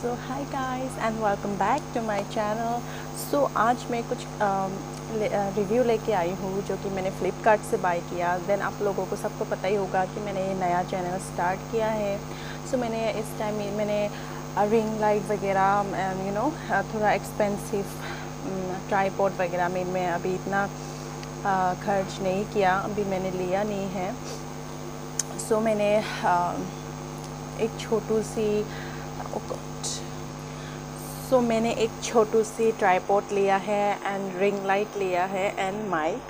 So hi guys and welcome back to my channel so आज मैं कुछ review लेके आई हूँ जो कि मैंने फ़्लिपकार्ट से बाई किया। देन आप लोगों को सबको पता ही होगा कि मैंने ये नया चैनल स्टार्ट किया है। सो so, मैंने इस टाइम मैंने रिंग लाइट वगैरह यू नो थोड़ा एक्सपेंसिव ट्राईपोर्ट वगैरह में मैं अभी इतना uh, खर्च नहीं किया। अभी मैंने लिया नहीं है। सो so, मैंने uh, एक छोटू सी सो मैंने एक छोटू सी ट्राईपोर्ट लिया है एंड रिंग लाइट लिया है एंड माइक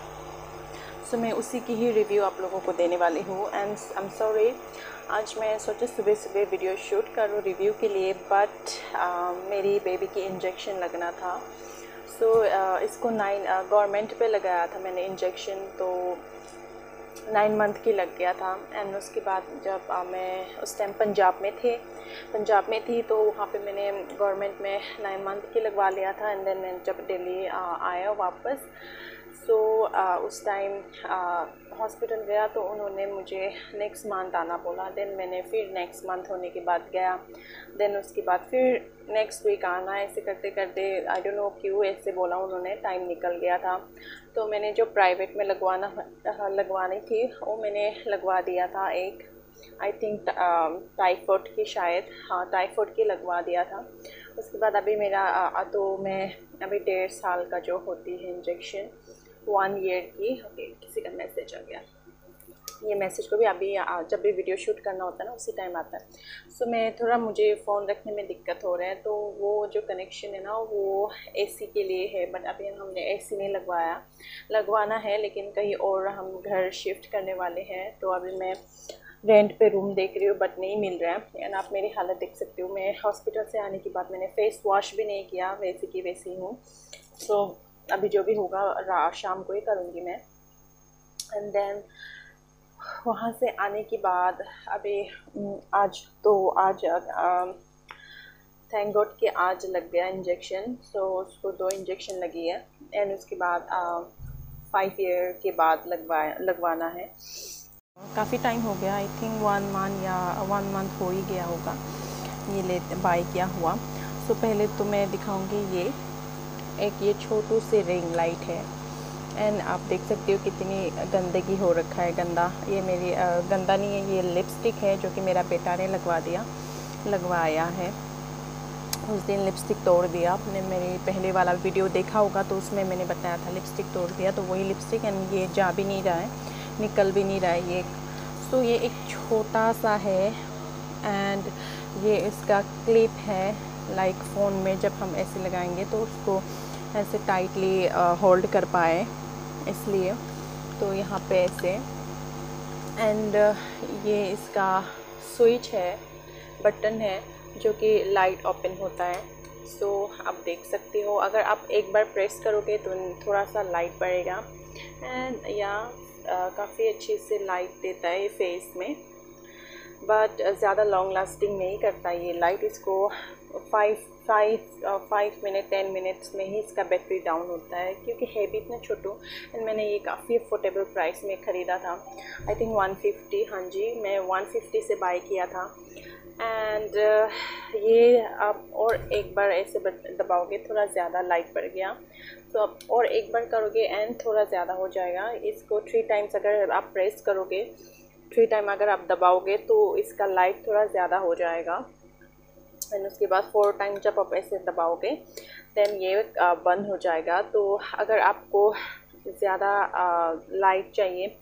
सो मैं उसी की ही रिव्यू आप लोगों को देने वाली हूँ एंड आई एम सॉरी आज मैं सोचा सुबह सुबह वीडियो शूट करूँ रिव्यू के लिए बट uh, मेरी बेबी की इंजेक्शन लगना था। सो so, uh, इसको नाइन गवर्नमेंट uh, पे लगाया था मैंने इंजेक्शन तो नाइन मंथ की लग गया था एंड उसके बाद जब मैं उस टाइम पंजाब में थे, पंजाब में थी तो वहाँ पे मैंने गवर्नमेंट में नाइन मंथ की लगवा लिया था एंड देन मैं जब दिल्ली आया वापस सो so, उस टाइम हॉस्पिटल गया तो उन्होंने मुझे नेक्स्ट मंथ आना बोला। देन मैंने फिर नेक्स्ट मंथ होने के बाद गया। देन उसके बाद फिर नेक्स्ट वीक आना ऐसे करते करते आई डोंट नो क्यों ऐसे बोला उन्होंने टाइम निकल गया था। तो मैंने जो प्राइवेट में लगवाना लगवानी थी वो मैंने लगवा दिया था एक आई थिंक टाइफॉइड की शायद। हाँ टाइफॉइड की लगवा दिया था। उसके बाद अभी मेरा तो मैं अभी डेढ़ साल का जो होती है इंजेक्शन वन ईयर की ओके किसी का मैसेज आ गया। ये मैसेज को भी अभी जब भी वीडियो शूट करना होता है ना उसी टाइम आता है। सो मैं थोड़ा मुझे फ़ोन रखने में दिक्कत हो रहा है तो वो जो कनेक्शन है ना वो एसी के लिए है बट अभी हमने एसी नहीं लगवाया। लगवाना है लेकिन कहीं और हम घर शिफ्ट करने वाले हैं तो अभी मैं रेंट पे रूम देख रही हूँ बट नहीं मिल रहा है। एंड आप मेरी हालत देख सकते हो मैं हॉस्पिटल से आने के बाद मैंने फ़ेस वॉश भी नहीं किया वैसे की वैसी हूँ। सो so, अभी जो भी होगा रात शाम को ही करूँगी मैं। एंड देन वहाँ से आने के बाद अभी आज तो आज थैंक गॉड कि आज लग गया इंजेक्शन सो so, उसको दो इंजेक्शन लगी है। एंड उसके बाद फाइव ईयर के बाद लगवा लगवाना है। काफ़ी टाइम हो गया आई थिंक वन मंथ या वन मंथ हो ही गया होगा। ये ले बाई किया हुआ। सो so, पहले तो मैं दिखाऊँगी ये। एक ये छोटू सी रिंग लाइट है। एंड आप देख सकते हो कितनी गंदगी हो रखा है, गंदा। ये मेरी गंदा नहीं है, ये लिपस्टिक है जो कि मेरा बेटा ने लगवा दिया, लगवाया है। उस दिन लिपस्टिक तोड़ दिया। आपने मेरी पहले वाला वीडियो देखा होगा तो उसमें मैंने बताया था लिपस्टिक तोड़ दिया तो वही लिपस्टिक एंड ये जा भी नहीं रहा है, निकल भी नहीं रहा है ये। तो ये एक छोटा सा है एंड ये इसका क्लिप है लाइक फ़ोन में जब हम ऐसे लगाएँगे तो उसको ऐसे टाइटली होल्ड कर पाए इसलिए। तो यहाँ पे ऐसे। एंड ये इसका स्विच है बटन है जो कि लाइट ओपन होता है। सो so, आप देख सकते हो अगर आप एक बार प्रेस करोगे तो थोड़ा सा लाइट बढ़ेगा। एंड या काफ़ी अच्छे से लाइट देता है फेस में। बट ज़्यादा लॉन्ग लास्टिंग नहीं करता ये लाइट इसको five five five minute ten minutes में ही इसका बैटरी डाउन होता है क्योंकि है भी इतना छोटो एंड मैंने ये काफ़ी अफोर्डेबल प्राइस में ख़रीदा था। आई थिंक वन फिफ्टी हाँ जी मैं वन फिफ्टी से बाई किया था। एंड uh, ये आप और एक बार ऐसे दबाओगे थोड़ा ज़्यादा लाइट बढ़ गया। तो आप और एक बार करोगे एंड थोड़ा ज़्यादा हो जाएगा। इसको थ्री टाइम्स अगर आप प्रेस करोगे थ्री टाइम अगर आप दबाओगे तो इसका लाइट थोड़ा ज़्यादा हो जाएगा। एंड उसके बाद फोर टाइम जब आप ऐसे दबाओगे देन ये बंद हो जाएगा। तो अगर आपको ज़्यादा लाइट चाहिए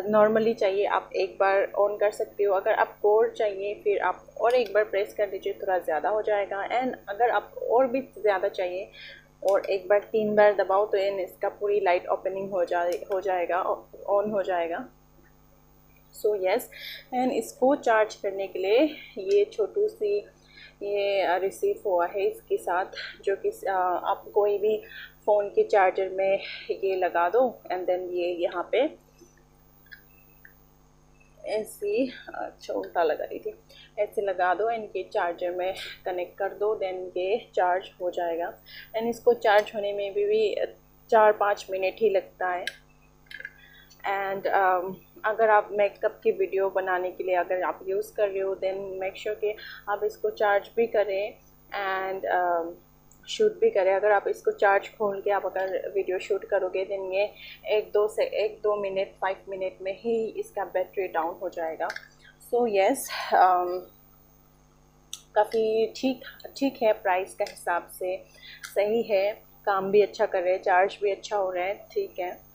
नॉर्मली चाहिए, आप एक बार ऑन कर सकते हो। अगर आप कोर चाहिए, फिर आप और एक बार प्रेस कर दीजिए थोड़ा ज़्यादा हो जाएगा। एंड अगर आप और भी ज़्यादा चाहिए और एक बार, तीन बार दबाओ तो एन इसका पूरी लाइट ओपनिंग हो जाए, हो जाएगा ऑन हो जाएगा। सो यस एंड इसको चार्ज करने के लिए ये छोटू सी ये रिसीव हुआ है इसके साथ जो कि आप कोई भी फ़ोन के चार्जर में ये लगा दो एंड देन ये यहाँ पे ऐसी अच्छा उल्टा लगा रही थी ऐसे लगा दो इनके चार्जर में कनेक्ट कर दो देन ये चार्ज हो जाएगा। एंड इसको चार्ज होने में भी, भी चार पाँच मिनट ही लगता है। एंड um, अगर आप मेकअप की वीडियो बनाने के लिए अगर आप यूज़ कर रहे हो देन मेक श्योर कि आप इसको चार्ज भी करें एंड शूट भी करें। अगर आप इसको चार्ज खोल के आप अगर वीडियो शूट करोगे दिन ये एक दो से एक दो मिनट फाइव मिनट में ही इसका बैटरी डाउन हो जाएगा। सो यस um, काफ़ी ठीक ठीक है प्राइस का हिसाब से। सही है काम भी अच्छा कर रहे हैं चार्ज भी अच्छा हो रहा है ठीक है।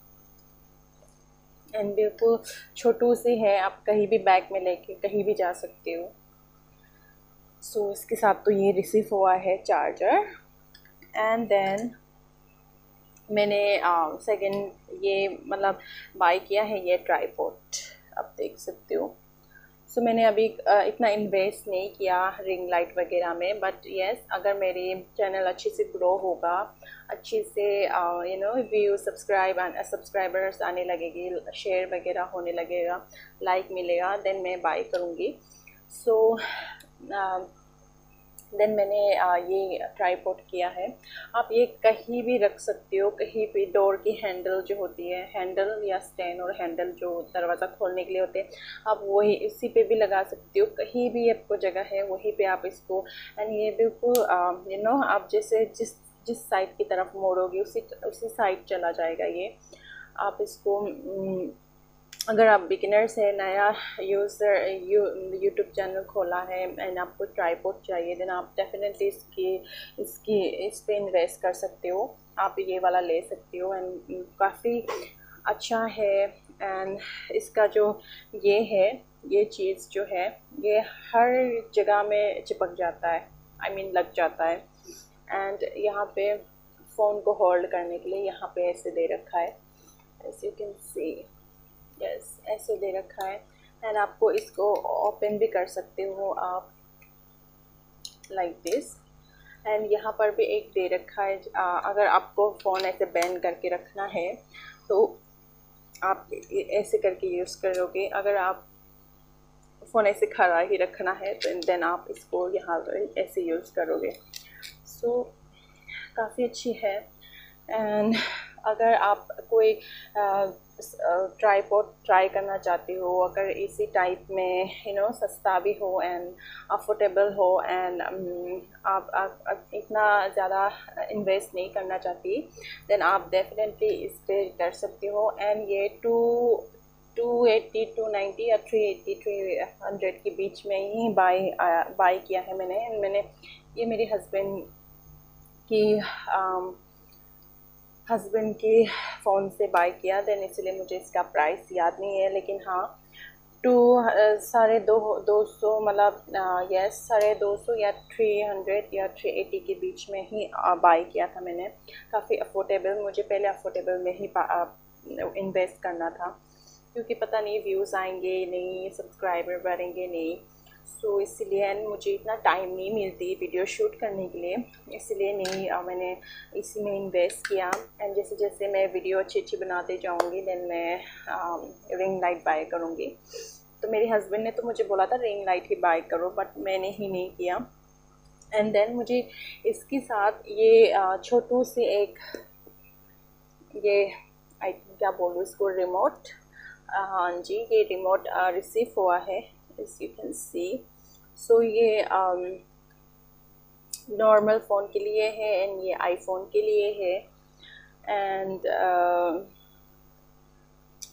एंड बिल्कुल छोटू से है आप कहीं भी बैग में लेके कहीं भी जा सकते हो। सो so, इसके साथ तो ये रिसीव हुआ है चार्जर एंड देन मैंने सेकंड uh, ये मतलब बाय किया है ये ट्राईपोर्ट आप देख सकते हो। सो so, मैंने अभी इतना इन्वेस्ट नहीं किया रिंग लाइट वगैरह में बट येस अगर मेरी चैनल अच्छे से ग्रो होगा अच्छे से you know view subscribe subscribers आने लगेगी शेयर वगैरह होने लगेगा लाइक मिलेगा देन मैं बाय करूँगी। सो so, देन मैंने ये ट्राईपोर्ट किया है। आप ये कहीं भी रख सकते हो, कहीं भी डोर की हैंडल जो होती है हैंडल या स्टैंड और हैंडल जो दरवाज़ा खोलने के लिए होते हैं, आप वही इसी पे भी लगा सकते हो। कहीं भी आपको जगह है, वहीं पे आप इसको एंड ये बिल्कुल यू नो आप जैसे जिस जिस साइड की तरफ़ मोड़ोगे, उसी उसी साइड चला जाएगा ये। आप इसको अगर आप बिगिनर्स है नया यूज़र यू यूट्यूब चैनल खोला है एंड आपको ट्राईपोर्ट चाहिए देन आप डेफिनेटली इसकी इसकी इस पर इन्वेस्ट कर सकते हो। आप ये वाला ले सकते हो एंड काफ़ी अच्छा है एंड इसका जो ये है ये चीज़ जो है ये हर जगह में चिपक जाता है आई I मीन mean, लग जाता है। एंड यहाँ पे फ़ोन को होल्ड करने के लिए यहाँ पे ऐसे दे रखा है as you can see yes ऐसे दे रखा है। एंड आपको इसको ओपन भी कर सकते हो आप लाइक दिस एंड यहाँ पर भी एक दे रखा है आ, अगर आपको फ़ोन ऐसे बैन करके रखना है तो आप ऐसे करके यूज़ करोगे। अगर आप फ़ोन ऐसे खड़ा ही रखना है तो देन आप इसको यहाँ पर ऐसे यूज़ करोगे। सो so, काफ़ी अच्छी है। एंड अगर आप कोई ट्राईपोर्ट ट्राई करना चाहती हो अगर इसी टाइप में यू नो सस्ता भी हो एंड अफोर्डेबल हो एंड um, आप, आप इतना ज़्यादा इन्वेस्ट नहीं करना चाहती देन आप डेफिनेटली इस पर कर सकती हो एंड ये two two eighty two ninety या थ्री एट्टी थ्री हंड्रेड के बीच में ही बाई बाई किया है मैंने। एंड मैंने ये मेरे हस्बैंड की um, हस्बैंड के फ़ोन से बाय किया देन इसलिए मुझे इसका प्राइस याद नहीं है, लेकिन हाँ टू साढ़े दो दो सौ मतलब यस साढ़े दो सौ या थ्री हंड्रेड या थ्री एटी के बीच में ही बाई किया था मैंने। काफ़ी अफोर्डेबल मुझे पहले अफोर्डेबल में ही इन्वेस्ट करना था, क्योंकि पता नहीं व्यूज़ आएँगे नहीं सब्सक्राइबर बढ़ेंगे नहीं। सो so, इसलिए मुझे इतना टाइम नहीं मिलती वीडियो शूट करने के लिए। इसलिए नहीं आ, मैंने इसी में इन्वेस्ट किया। एंड जैसे जैसे मैं वीडियो अच्छी अच्छी बनाते जाऊँगी देन मैं आ, रिंग लाइट बाय करूँगी। तो मेरे हस्बैंड ने तो मुझे बोला था रिंग लाइट ही बाय करो बट मैंने ही नहीं किया। एंड देन मुझे इसके साथ ये छोटू से एक ये आई क्या बोलूँ इसको रिमोट हाँ जी ये रिमोट रिसीव हुआ है। As you can see. So ये नॉर्मल um, फ़ोन के लिए है एंड ये आईफोन के लिए है. एंड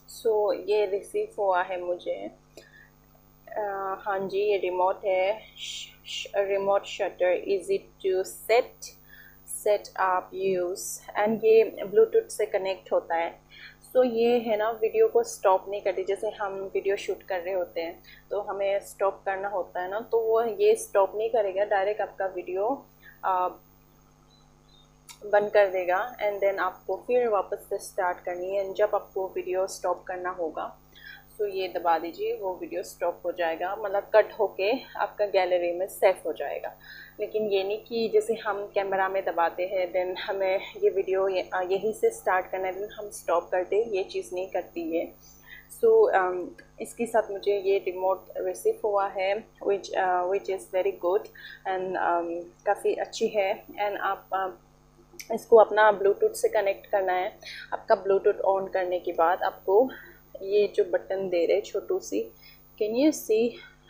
सो uh, so ये रिसीव हुआ है मुझे. Uh, हाँ जी ये रिमोट है. Remote shutter easy to set set आप यूज़ एंड ये ब्लूटूथ से कनेक्ट होता है. सो so, ये है ना वीडियो को स्टॉप नहीं करती जैसे हम वीडियो शूट कर रहे होते हैं तो हमें स्टॉप करना होता है ना तो वो ये स्टॉप नहीं करेगा डायरेक्ट आपका वीडियो बंद कर देगा एंड देन आपको फिर वापस से स्टार्ट करनी है एंड जब आपको वीडियो स्टॉप करना होगा तो ये दबा दीजिए वो वीडियो स्टॉप हो जाएगा मतलब कट होके आपका गैलरी में सेव हो जाएगा। लेकिन ये नहीं कि जैसे हम कैमरा में दबाते हैं देन हमें ये वीडियो यहीं से स्टार्ट करना है देन हम स्टॉप करते ये चीज़ नहीं करती है सो so, um, इसके साथ मुझे ये रिमोट रिसीव हुआ है which which is very good and काफ़ी अच्छी है। एंड आप uh, इसको अपना ब्लूटूथ से कनेक्ट करना है। आपका ब्लूटूथ ऑन करने के बाद आपको ये जो बटन दे रहे छोटू सी कैन यू सी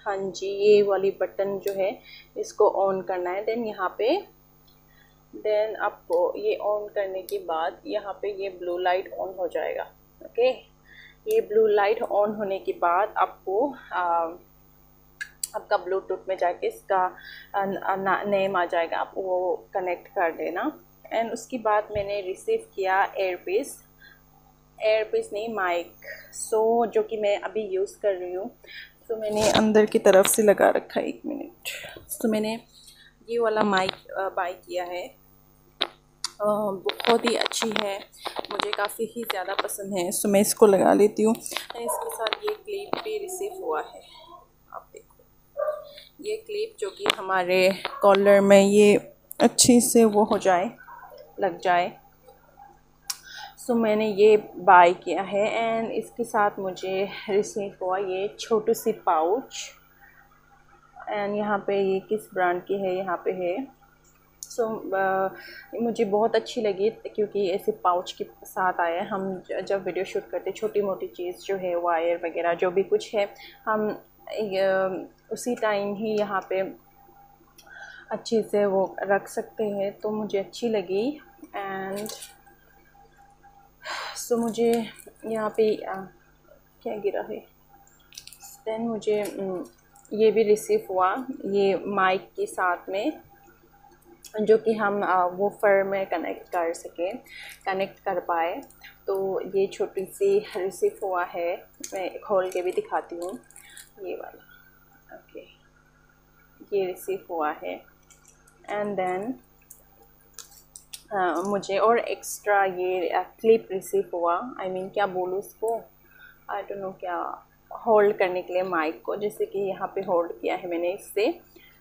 हाँ जी ये वाली बटन जो है इसको ऑन करना है। देन यहाँ पे देन आपको ये ऑन करने के बाद यहाँ पे ये ब्लू लाइट ऑन हो जाएगा। ओके ये ब्लू लाइट ऑन होने के बाद आपको आ, आपका ब्लूटूथ में जाके इसका नेम आ जाएगा। आप वो कनेक्ट कर देना। एंड उसके बाद मैंने रिसीव किया एयरपीस एयरपीस नहीं माइक सो so, जो कि मैं अभी यूज़ कर रही हूँ. तो मैंने अंदर की तरफ़ से लगा रखा है एक मिनट तो मैंने ये वाला माइक बाई किया है. बहुत ही अच्छी है. मुझे काफ़ी ही ज़्यादा पसंद है. सो मैं इसको लगा लेती हूँ. इसके साथ ये क्लिप भी रिसीव हुआ है. आप देखो. ये क्लिप जो कि हमारे कॉलर में ये अच्छी से वो हो जाए लग जाए. सो so, मैंने ये बाय किया है एंड इसके साथ मुझे रिसीव हुआ ये छोटी सी पाउच एंड यहाँ पे ये किस ब्रांड की है यहाँ पे है। सो so, uh, मुझे बहुत अच्छी लगी क्योंकि ऐसे पाउच के साथ आया हम जब वीडियो शूट करते छोटी मोटी चीज़ जो है वायर वगैरह जो भी कुछ है हम uh, उसी टाइम ही यहाँ पे अच्छे से वो रख सकते हैं। तो मुझे अच्छी लगी एंड सो so, मुझे यहाँ पे uh, क्या गिरा है? देन मुझे ये भी रिसीव हुआ ये माइक के साथ में जो कि हम वो फर में कनेक्ट कर सकें कनेक्ट कर पाए। तो ये छोटी सी रिसीव हुआ है मैं खोल के भी दिखाती हूँ। ये वाला ओके ये रिसीव हुआ है। एंड देन मुझे और एक्स्ट्रा ये क्लिप रिसीव हुआ। आई I मीन mean, क्या बोलूँ उसको आई डोंट नो क्या होल्ड करने के लिए माइक को जैसे कि यहाँ पे होल्ड किया है मैंने इससे।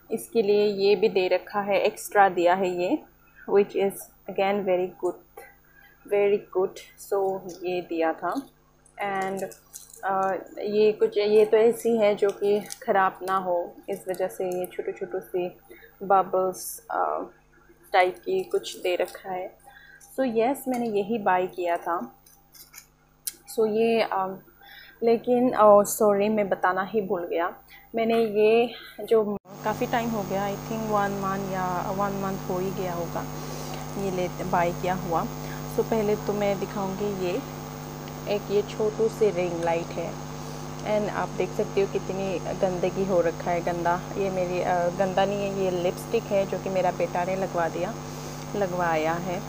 इसके लिए ये भी दे रखा है एक्स्ट्रा दिया है ये which is again very good very good so ये दिया था। एंड uh, ये कुछ ये तो ऐसी है जो कि ख़राब ना हो इस वजह से ये छोटे छोटे सी बबल्स टाइप uh, की कुछ दे रखा है। सो so, यस yes, मैंने यही बाई किया था। सो so, ये uh, लेकिन सॉरी मैं बताना ही भूल गया। मैंने ये जो काफ़ी टाइम हो गया आई थिंक वन मंथ या वन मंथ हो ही गया होगा ये ले बाई किया हुआ। तो पहले तो मैं दिखाऊँगी ये। एक ये छोटू से रिंग लाइट है। एंड आप देख सकते हो कितनी गंदगी हो रखा है, गंदा। ये मेरी गंदा नहीं है, ये लिपस्टिक है जो कि मेरा बेटा ने लगवा दिया, लगवाया है।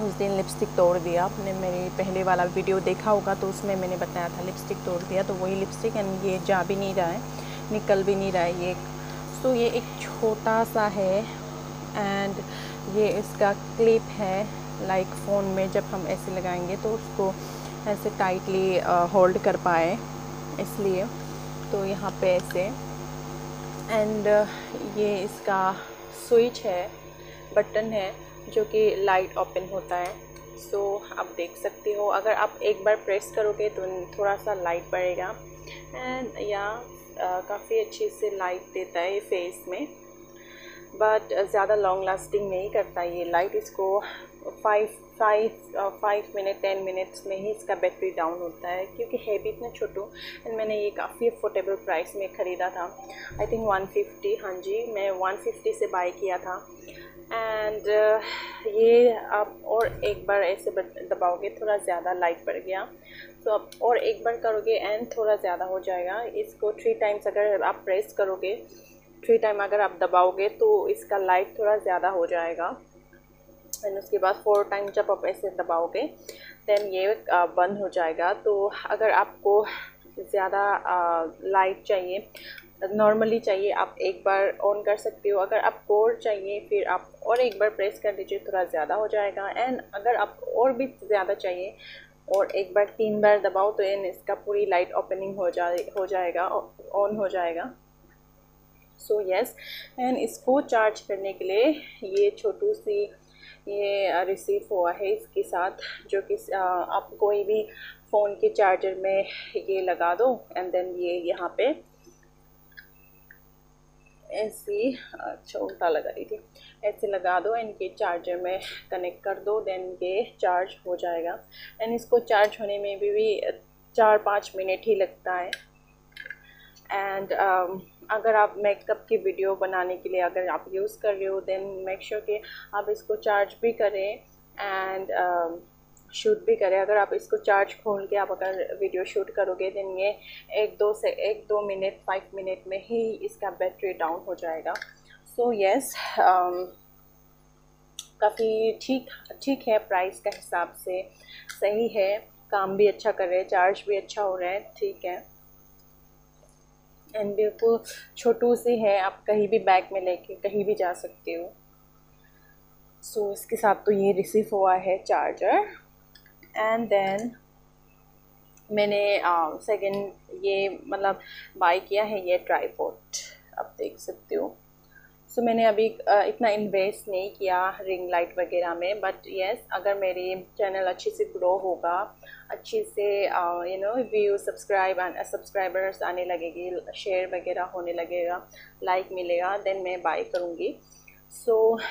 उस दिन लिपस्टिक तोड़ दिया आपने। मेरी पहले वाला वीडियो देखा होगा तो उसमें मैंने बताया था लिपस्टिक तोड़ दिया तो वही लिपस्टिक एंड ये जा भी नहीं रहा है, निकल भी नहीं रहा है ये। तो ये एक छोटा सा है एंड ये इसका क्लिप है लाइक फ़ोन में जब हम ऐसे लगाएँगे तो उसको ऐसे टाइटली होल्ड कर पाए। इसलिए तो यहाँ पे ऐसे। एंड ये इसका स्विच है बटन है जो कि लाइट ओपन होता है। सो so, आप देख सकते हो अगर आप एक बार प्रेस करोगे तो थोड़ा सा लाइट बढ़ेगा। एंड या काफ़ी अच्छे से लाइट देता है फेस में। बट ज़्यादा लॉन्ग लास्टिंग नहीं करता ये लाइट इसको five five five minute ten minutes में ही इसका बैटरी डाउन होता है क्योंकि है भी इतना छोटू। एंड मैंने ये काफ़ी अफोर्डेबल प्राइस में ख़रीदा था। आई थिंक 150 हाँ जी मैं 150 से बाई किया था। एंड uh, ये आप और एक बार ऐसे दबाओगे थोड़ा ज़्यादा लाइट पड़ गया। तो आप और एक बार करोगे एंड थोड़ा ज़्यादा हो जाएगा। इसको थ्री टाइम्स अगर आप प्रेस करोगे थ्री टाइम अगर आप दबाओगे तो इसका लाइट थोड़ा ज़्यादा हो जाएगा। एंड उसके बाद फोर टाइम जब आप ऐसे दबाओगे देन ये बंद हो जाएगा। तो अगर आपको ज़्यादा लाइट चाहिए नॉर्मली चाहिए, आप एक बार ऑन कर सकते हो। अगर आप और चाहिए, फिर आप और एक बार प्रेस कर दीजिए थोड़ा ज़्यादा हो जाएगा। एंड अगर आप और भी ज़्यादा चाहिए और एक बार, तीन बार दबाओ तो एन इसका पूरी लाइट ओपनिंग हो जाए, हो जाएगा ऑन हो जाएगा। सो यस एंड इसको चार्ज करने के लिए ये छोटू सी ये रिसीव हुआ है इसके साथ जो कि आप कोई भी फ़ोन के चार्जर में ये लगा दो एंड देन ये यहाँ पे ऐसे अच्छा उल्टा लगा रही थी ऐसे लगा दो इनके चार्जर में कनेक्ट कर दो देन ये चार्ज हो जाएगा। एंड इसको चार्ज होने में भी, भी चार पाँच मिनट ही लगता है। एंड अगर आप मेकअप की वीडियो बनाने के लिए अगर आप यूज़ कर रहे हो देन मेक श्योर कि आप इसको चार्ज भी करें एंड शूट भी करें। अगर आप इसको चार्ज खोल के आप अगर वीडियो शूट करोगे देन ये एक दो से एक दो मिनट फाइव मिनट में ही इसका बैटरी डाउन हो जाएगा। So so, yes yes, um, काफ़ी ठीक ठीक है प्राइस का हिसाब से। सही है काम भी अच्छा कर रहे हैं चार्ज भी अच्छा हो रहा है ठीक है। एंड बिल्कुल छोटू सी है आप कहीं भी बैग में लेके कहीं भी जा सकते हो। सो so, इसके साथ तो ये रिसीव हुआ है चार्जर एंड देन मैंने सेकंड uh, ये मतलब बाय किया है ये ट्राईपोर्ट आप देख सकते हो। सो so, मैंने अभी इतना इन्वेस्ट नहीं किया रिंग लाइट वगैरह में बट येस अगर मेरी चैनल अच्छे से ग्रो होगा अच्छे से you know view subscribe subscribers आने लगेगी शेयर वगैरह होने लगेगा लाइक मिलेगा देन मैं बाय करूँगी। सो so,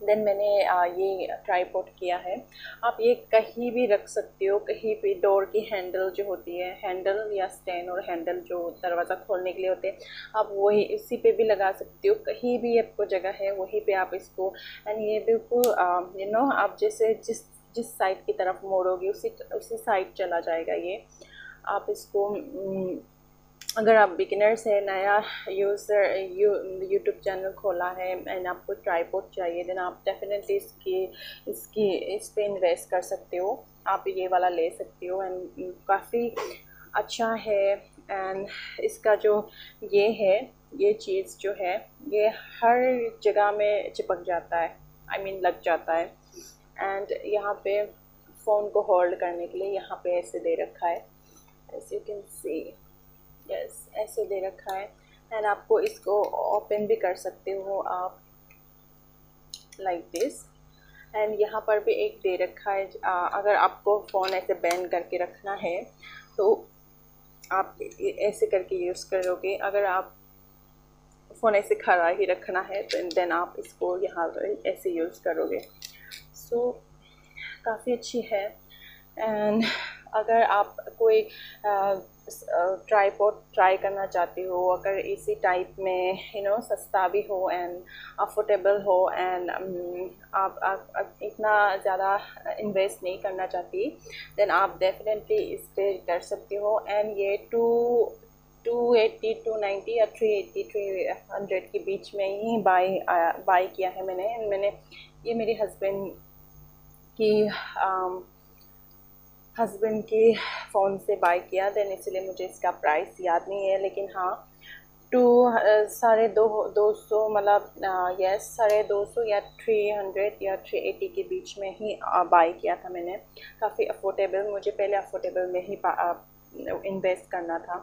देन मैंने ये ट्राईपोर्ट किया है। आप ये कहीं भी रख सकते हो, कहीं भी डोर की हैंडल जो होती है हैंडल या स्टैंड और हैंडल जो दरवाज़ा खोलने के लिए होते हैं, आप वही इसी पे भी लगा सकते हो। कहीं भी आपको जगह है, वहीं पे आप इसको एंड ये बिल्कुल यू नो आप जैसे जिस जिस साइड की तरफ़ मोड़ोगे, उसी उसी साइड चला जाएगा ये। आप इसको अगर आप बिगिनर्स है नया यूज़र यू यूट्यूब चैनल खोला है एंड आपको ट्राईपोर्ट चाहिए देन आप डेफिनेटली इसकी इसकी इस पर इन्वेस्ट कर सकते हो। आप ये वाला ले सकते हो एंड काफ़ी अच्छा है एंड इसका जो ये है ये चीज़ जो है ये हर जगह में चिपक जाता है आई I मीन mean, लग जाता है। एंड यहाँ पे फ़ोन को होल्ड करने के लिए यहाँ पे ऐसे दे रखा है as you can see yes ऐसे दे रखा है। एंड आपको इसको ओपन भी कर सकते हो आप लाइक दिस एंड यहाँ पर भी एक दे रखा है अगर आपको फ़ोन ऐसे बैन करके रखना है तो आप ऐसे करके यूज़ करोगे। अगर आप फ़ोन ऐसे खड़ा ही रखना है तो देन आप इसको यहाँ पर ऐसे यूज़ करोगे। सो so, काफ़ी अच्छी है। एंड अगर आप कोई ट्राईपोर्ट ट्राई करना चाहती हो अगर इसी टाइप में यू नो सस्ता भी हो एंड अफोर्डेबल हो एंड आप, आप इतना ज़्यादा इन्वेस्ट नहीं करना चाहती देन आप डेफिनेटली इस पर कर सकती हो एंड ये two two eighty two ninety या थ्री एट्टी थ्री हंड्रेड के बीच में ही बाई बाई किया है मैंने। एंड मैंने ये मेरे हस्बैंड की um, हस्बैंड के फ़ोन से बाय किया देन इसलिए मुझे इसका प्राइस याद नहीं है, लेकिन हाँ टू साढ़े दो दो सौ मतलब यस साढ़े दो सौ या थ्री हंड्रेड या थ्री एटी के बीच में ही बाई किया था मैंने। काफ़ी अफोर्डेबल मुझे पहले अफोर्डेबल में ही इन्वेस्ट करना था,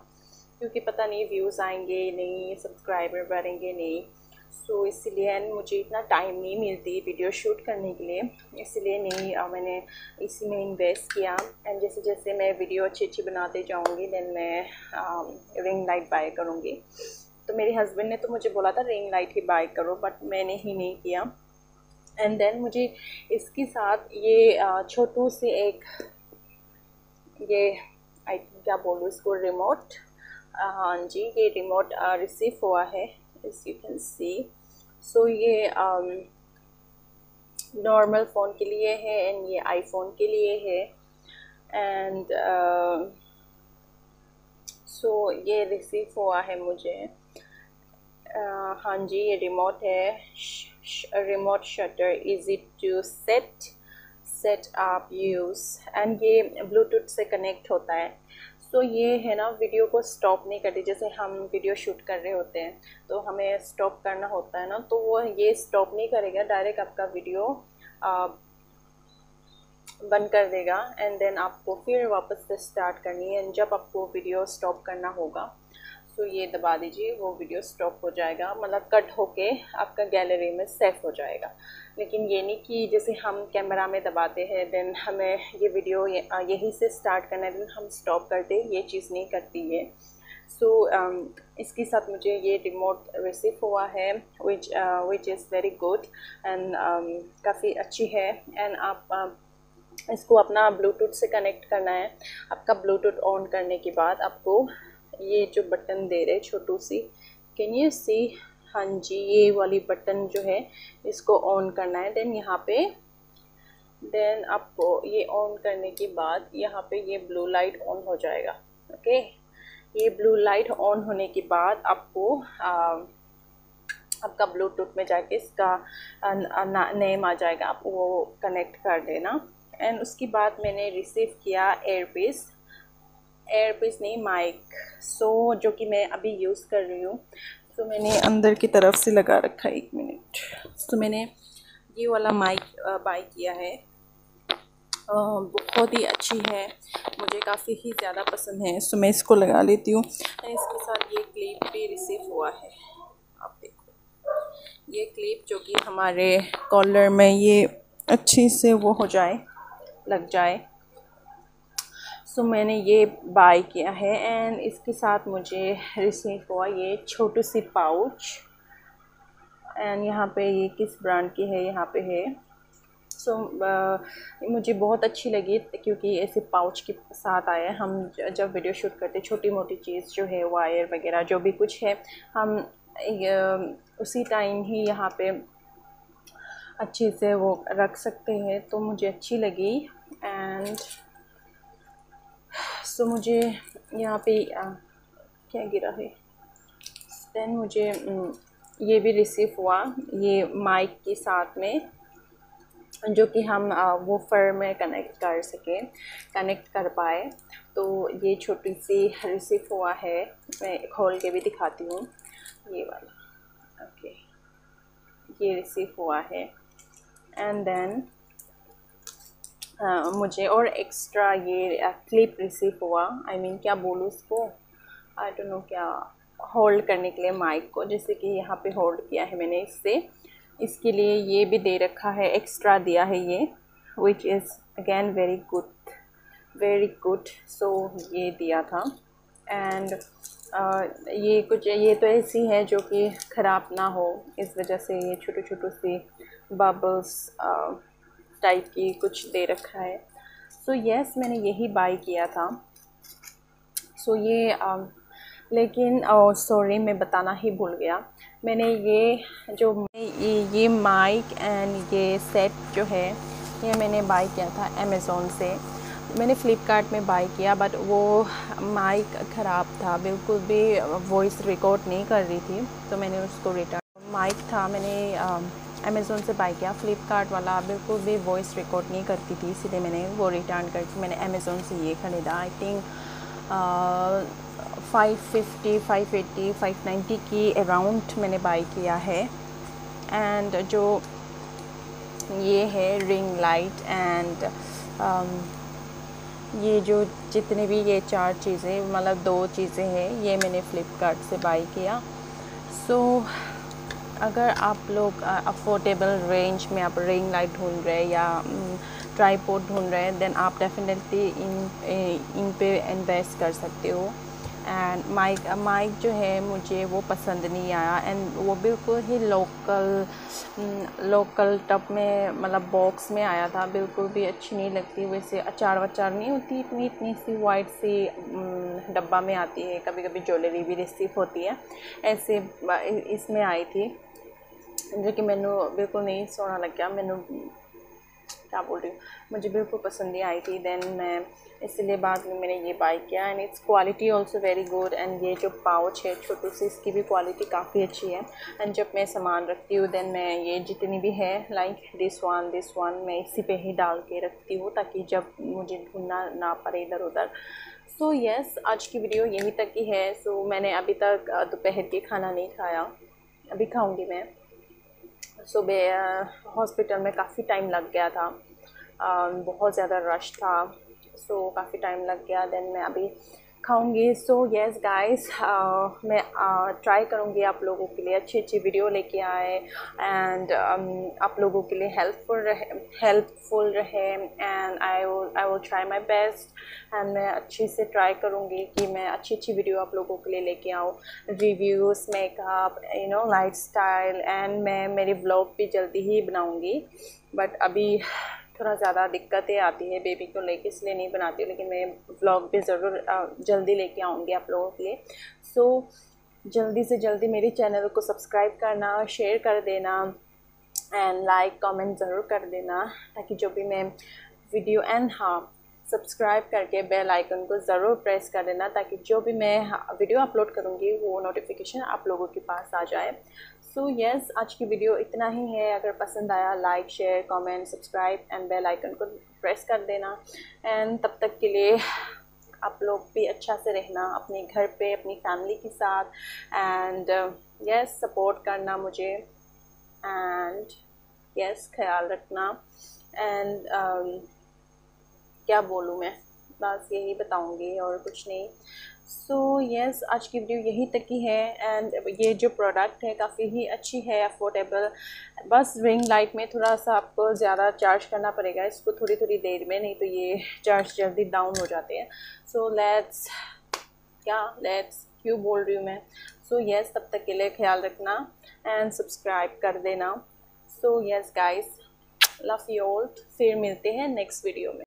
क्योंकि पता नहीं व्यूज़ आएँगे नहीं सब्सक्राइबर बढ़ेंगे नहीं। सो so, इसलिए मुझे इतना टाइम नहीं मिलती वीडियो शूट करने के लिए। इसलिए नहीं आ, मैंने इसी में इन्वेस्ट किया। एंड जैसे जैसे मैं वीडियो अच्छी अच्छी बनाते जाऊँगी देन मैं रिंग लाइट बाय करूँगी। तो मेरे हस्बैंड ने तो मुझे बोला था रिंग लाइट ही बाय करो बट मैंने ही नहीं किया। एंड देन मुझे इसके साथ ये छोटू से एक ये आई क्या बोलूँ इसको रिमोट हाँ जी ये रिमोट रिसीव हुआ है। As you can see. So ये नॉर्मल um, फ़ोन के लिए है एंड ये आईफोन के लिए है. एंड सो uh, so ये रिसीव हुआ है मुझे. Uh, हाँ जी ये रिमोट है. Remote shutter easy to set set आप यूज़ एंड ये ब्लूटूथ से कनेक्ट होता है. तो ये है ना वीडियो को स्टॉप नहीं करती, जैसे हम वीडियो शूट कर रहे होते हैं तो हमें स्टॉप करना होता है ना तो वो ये स्टॉप नहीं करेगा डायरेक्ट आपका वीडियो बंद कर देगा एंड देन आपको फिर वापस से स्टार्ट करनी है एंड जब आपको वीडियो स्टॉप करना होगा तो ये दबा दीजिए वो वीडियो स्टॉप हो जाएगा मतलब कट होके आपका गैलरी में सेव हो जाएगा। लेकिन ये नहीं कि जैसे हम कैमरा में दबाते हैं देन हमें ये वीडियो यहीं से स्टार्ट करना है देन हम स्टॉप कर दें ये चीज़ नहीं करती है सो so, um, इसके साथ मुझे ये रिमोट रिसीव हुआ है which which is very good and काफ़ी अच्छी है। एंड आप uh, इसको अपना ब्लूटूथ से कनेक्ट करना है। आपका ब्लूटूथ ऑन करने के बाद आपको ये जो बटन दे रहे छोटू सी कैन यू सी हाँ जी ये वाली बटन जो है इसको ऑन करना है। देन यहाँ पे देन आपको ये ऑन करने के बाद यहाँ पे ये ब्लू लाइट ऑन हो जाएगा। ओके ये ब्लू लाइट ऑन होने के बाद आपको आ, आपका ब्लूटूथ में जाके इसका नेम आ जाएगा। आप वो कनेक्ट कर देना। एंड उसके बाद मैंने रिसीव किया एयरपीस एयरपीस नहीं माइक सो so, जो कि मैं अभी यूज़ कर रही हूँ तो so, मैंने अंदर की तरफ़ से लगा रखा है एक मिनट तो so, मैंने ये वाला माइक बाई किया है. बहुत ही अच्छी है. मुझे काफ़ी ही ज़्यादा पसंद है सो मैं इसको लगा लेती हूँ. इसके साथ ये क्लिप भी रिसीव हुआ है. आप देखो. ये क्लिप जो कि हमारे कॉलर में ये अच्छी से वो हो जाए लग जाए. सो so, मैंने ये बाय किया है एंड इसके साथ मुझे रिसीव हुआ ये छोटी सी पाउच एंड यहाँ पे ये किस ब्रांड की है यहाँ पे है। सो so, uh, मुझे बहुत अच्छी लगी क्योंकि ऐसे पाउच के साथ आया हम जब वीडियो शूट करते छोटी मोटी चीज़ जो है वायर वगैरह जो भी कुछ है हम uh, उसी टाइम ही यहाँ पे अच्छे से वो रख सकते हैं। तो मुझे अच्छी लगी एंड सो so, मुझे यहाँ पे आ, क्या गिरा है? देन मुझे ये भी रिसीव हुआ ये माइक के साथ में जो कि हम वो फर में कनेक्ट कर सकें कनेक्ट कर पाए। तो ये छोटी सी रिसीव हुआ है मैं खोल के भी दिखाती हूँ। ये वाला ओके ये रिसीव हुआ है। एंड देन uh, मुझे और एक्स्ट्रा ये क्लिप रिसीव हुआ। आई I मीन mean, क्या बोलूँ उसको आई डोंट नो क्या होल्ड करने के लिए माइक को जैसे कि यहाँ पे होल्ड किया है मैंने इससे। इसके लिए ये भी दे रखा है एक्स्ट्रा दिया है ये which is again very good very good so ये दिया था। एंड uh, ये कुछ ये तो ऐसी है जो कि ख़राब ना हो। इस वजह से ये छोटे छोटे सी बबल्स टाइप की कुछ दे रखा है। सो so, यस yes, मैंने यही बाई किया था। सो so, ये आ, लेकिन सॉरी मैं बताना ही भूल गया। मैंने ये जो ये ये माइक एंड ये सेट जो है ये मैंने बाई किया था अमेज़ोन से। मैंने फ़्लिपकार्ट में बाई किया बट वो माइक ख़राब था। बिल्कुल भी वॉइस रिकॉर्ड नहीं कर रही थी तो मैंने उसको रिटर्न माइक था मैंने अमेज़ोन से बाई किया। फ़्लिपकार्ट वाला बिल्कुल भी वॉइस रिकॉर्ड नहीं करती थी इसलिए मैंने वो रिटर्न करके मैंने अमेज़ोन से ये ख़रीदा। I think five fifty five eighty five ninety की अराउंड मैंने बाई किया है। एंड जो ये है रिंग लाइट एंड ये जो जितने भी ये चार चीज़ें मतलब दो चीज़ें हैं ये मैंने फ़्लिपकार्ट से बाई किया। सो so, अगर आप लोग अफोर्डेबल रेंज में आप रिंग लाइट ढूंढ रहे हैं या ट्राईपोर्ट ढूंढ रहे हैं देन आप डेफिनेटली इन इन पे इन्वेस्ट कर सकते हो। एंड माइक माइक जो है मुझे वो पसंद नहीं आया। एंड वो बिल्कुल ही लोकल लोकल टब में मतलब बॉक्स में आया था। बिल्कुल भी अच्छी नहीं लगती। वैसे अचार वचार नहीं होती, इतनी इतनी सी वाइट सी डब्बा में आती है। कभी कभी ज्वेलरी भी रिसीव होती है। ऐसे इसमें आई थी। कि मैनू बिल्कुल नहीं सोना लग गया मैनू क्या बोल रही हूँ? मुझे बिल्कुल पसंद नहीं आई थी। देन मैं इसलिए बाद में मैंने ये बाई किया। And its quality also very good and ये जो पाउच है छोटू सी इसकी भी क्वालिटी काफ़ी अच्छी है। एंड जब मैं सामान रखती हूँ देन मैं ये जितनी भी है like this one this one मैं इसी पे ही डाल के रखती हूँ ताकि जब मुझे ढूंढना ना पड़े इधर उधर। सो यस आज की वीडियो यहीं तक की है। सो so, मैंने अभी तक दोपहर के खाना नहीं खाया। अभी खाऊँगी मैं। सुबह हॉस्पिटल में काफ़ी टाइम लग गया था। बहुत ज़्यादा रश था। सो काफ़ी टाइम लग गया। देन मैं अभी खाऊँगी सो येस गाइस मैं ट्राई uh, करूँगी आप लोगों के लिए अच्छी अच्छी वीडियो लेके आए एंड um, आप लोगों के लिए हेल्पफुल रहे हेल्पफुल रहे and I I will try my best and मैं अच्छी से ट्राई करूँगी कि मैं अच्छी अच्छी वीडियो आप लोगों के लिए लेके आऊँ. Reviews makeup you know lifestyle and मैं मेरी ब्लॉग भी जल्दी ही बनाऊँगी. बट अभी थोड़ा ज़्यादा दिक्कतें आती है बेबी को लेके इसलिए नहीं बनाती हूँ लेकिन मैं व्लॉग भी ज़रूर जल्दी लेके आऊँगी आप लोगों के लिए। सो so, जल्दी से जल्दी मेरे चैनल को सब्सक्राइब करना शेयर कर देना एंड लाइक कमेंट ज़रूर कर देना ताकि जो भी मैं वीडियो एंड हाँ सब्सक्राइब करके बेल आइकन को ज़रूर प्रेस कर देना ताकि जो भी मैं वीडियो अपलोड करूँगी वो नोटिफिकेशन आप लोगों के पास आ जाए। सो so, यस yes, आज की वीडियो इतना ही है। अगर पसंद आया like share comment subscribe and bell icon को प्रेस कर देना। एंड तब तक के लिए आप लोग भी अच्छा से रहना अपने घर पे अपनी फैमिली के साथ। एंड यस सपोर्ट करना मुझे। एंड यस yes, ख्याल रखना। एंड um, क्या बोलूँ मैं? बस यही बताऊँगी और कुछ नहीं। सो so, यस yes, आज की वीडियो यहीं तक की है एंड ये जो प्रोडक्ट है काफ़ी ही अच्छी है अफोर्डेबल बस रिंग लाइट में थोड़ा सा आपको ज़्यादा चार्ज करना पड़ेगा इसको थोड़ी थोड़ी देर में नहीं तो ये चार्ज जल्दी डाउन हो जाते हैं। सो so, लेट्स क्या? लेट्स क्यों बोल रही हूँ मैं? सो so, यस yes, तब तक के लिए ख्याल रखना एंड सब्सक्राइब कर देना। So yes guys love you all फिर मिलते हैं नेक्स्ट वीडियो में।